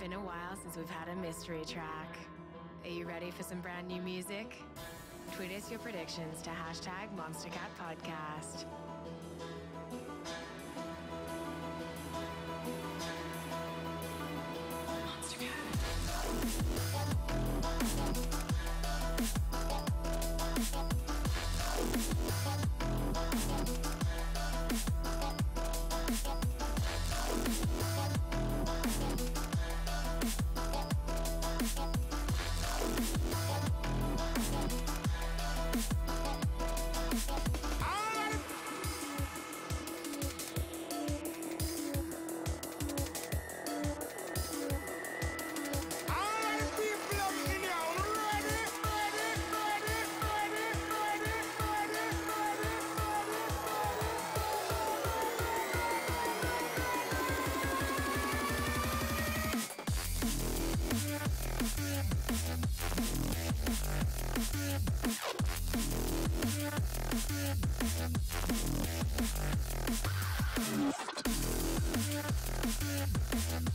means we've had a mystery track. Are you ready for some brand new music? Tweet us your predictions to hashtag MonsterCat Podcast.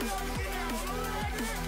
Don't